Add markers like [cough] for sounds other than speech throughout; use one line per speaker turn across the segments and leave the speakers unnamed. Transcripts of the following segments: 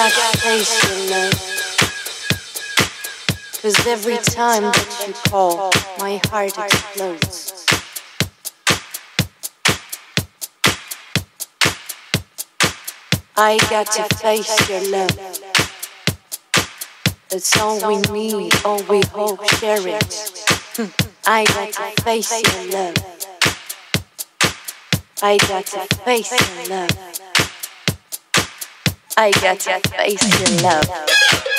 Cause every time that you call, my heart explodes. I got to face your love. It's all we need, all we hope, share it. [laughs] I got to face your love. I got to face your love. I got to face your love.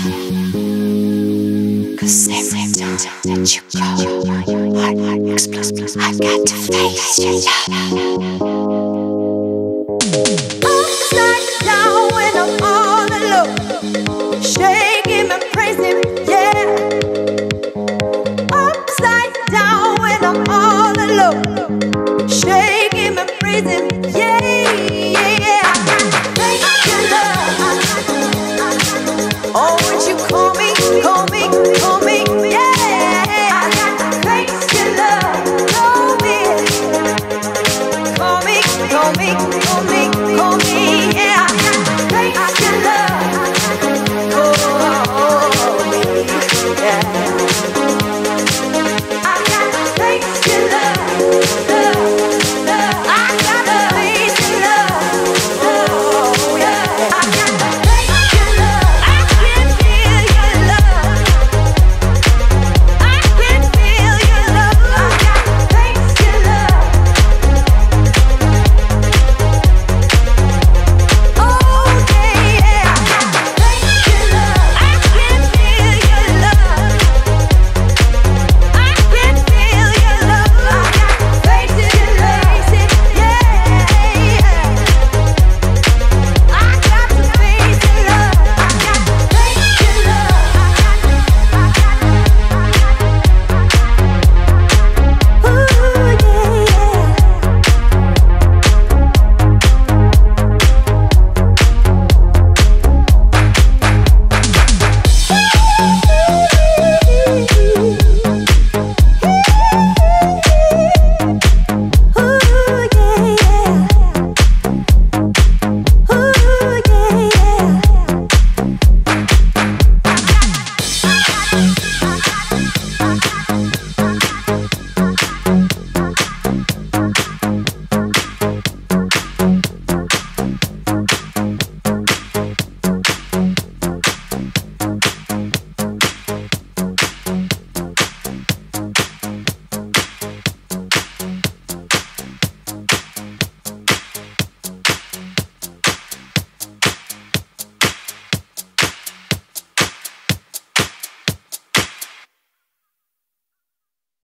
Oh, would you call me?